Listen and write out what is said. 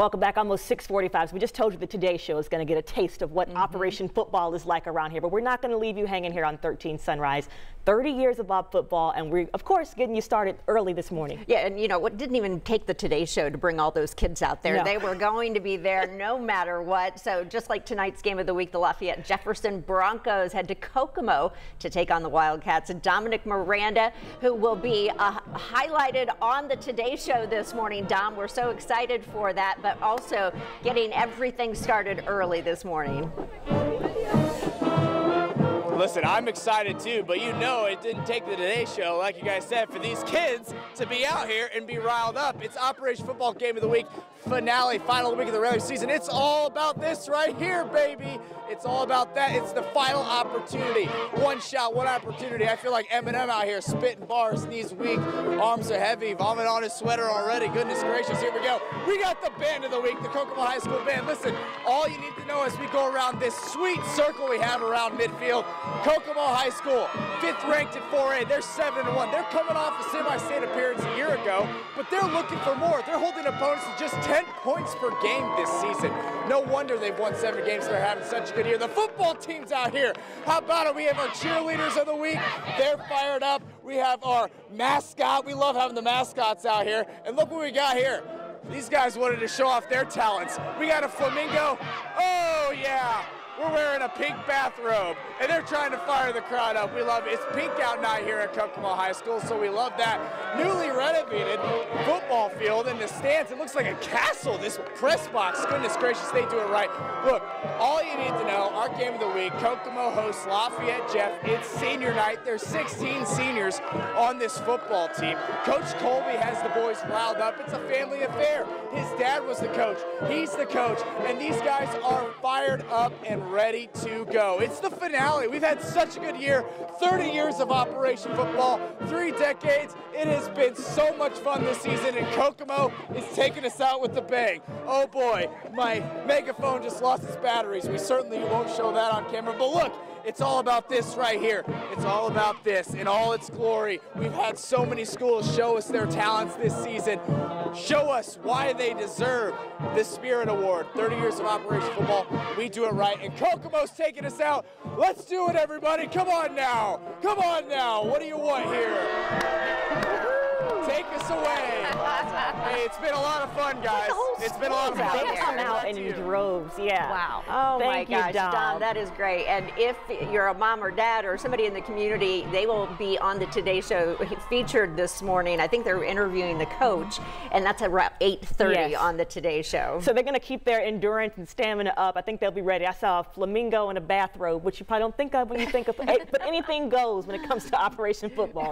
Welcome back. Almost 645. So we just told you the Today Show is going to get a taste of what mm -hmm. Operation Football is like around here. But we're not going to leave you hanging here on 13 Sunrise. 30 years of Op football, and we're, of course, getting you started early this morning. Yeah, and you know, it didn't even take the Today Show to bring all those kids out there. No. They were going to be there no matter what. So just like tonight's game of the week, the Lafayette Jefferson Broncos head to Kokomo to take on the Wildcats. And Dominic Miranda, who will be uh, highlighted on the Today Show this morning. Dom, we're so excited for that. But but also getting everything started early this morning. Listen, I'm excited too, but you know it didn't take the Today Show, like you guys said, for these kids to be out here and be riled up. It's Operation Football Game of the Week finale, final week of the regular season. It's all about this right here, baby. It's all about that. It's the final opportunity. One shot, one opportunity. I feel like Eminem out here spitting bars, knees weak, arms are heavy, vomit on his sweater already. Goodness gracious, here we go. We got the band of the week, the Kokomo High School band. Listen, all you need to know as we go around this sweet circle we have around midfield, Kokomo High School, fifth ranked at 4A. They're 7 and 1. They're coming off a semi-state appearance a year ago, but they're looking for more. They're holding opponents to just 10 points per game this season. No wonder they've won seven games. They're having such a good year. The football team's out here. How about it? We have our cheerleaders of the week. They're fired up. We have our mascot. We love having the mascots out here. And look what we got here. These guys wanted to show off their talents. We got a flamingo. Oh, yeah. We're wearing a pink bathrobe, and they're trying to fire the crowd up. We love it. It's pink out night here at Kokomo High School, so we love that. Newly renovated football field in the stands. It looks like a castle, this press box. Goodness gracious, they do it right. Look, all you need to know, our game of the week, Kokomo hosts Lafayette Jeff. It's senior night. There's 16 seniors on this football team. Coach Colby has the boys riled up. It's a family affair. His dad was the coach. He's the coach. And these guys are fired up and ready to go. It's the finale. We've had such a good year 30 years of Operation Football, three decades. It has been so much fun this season, and Kokomo is taking us out with the bang. Oh boy, my megaphone just lost its batteries. We certainly won't show that on camera, but look, it's all about this right here. It's all about this in all its glory. We've had so many schools show us their talents this season, show us why they deserve the Spirit Award. 30 years of Operation Football, we do it right. And Kokomo's taking us out. Let's do it, everybody. Come on now. Come on now. What do you want here? Take us away. hey, it's been a lot of fun, guys. It's been a lot of fun. They come out in droves, yeah. Wow. Oh Thank my gosh, Dom. Dom. that is great. And if you're a mom or dad or somebody in the community, they will be on the Today Show featured this morning. I think they're interviewing the coach, and that's around 8:30 yes. on the Today Show. So they're going to keep their endurance and stamina up. I think they'll be ready. I saw a flamingo in a bathrobe, which you probably don't think of when you think of, but anything goes when it comes to Operation Football.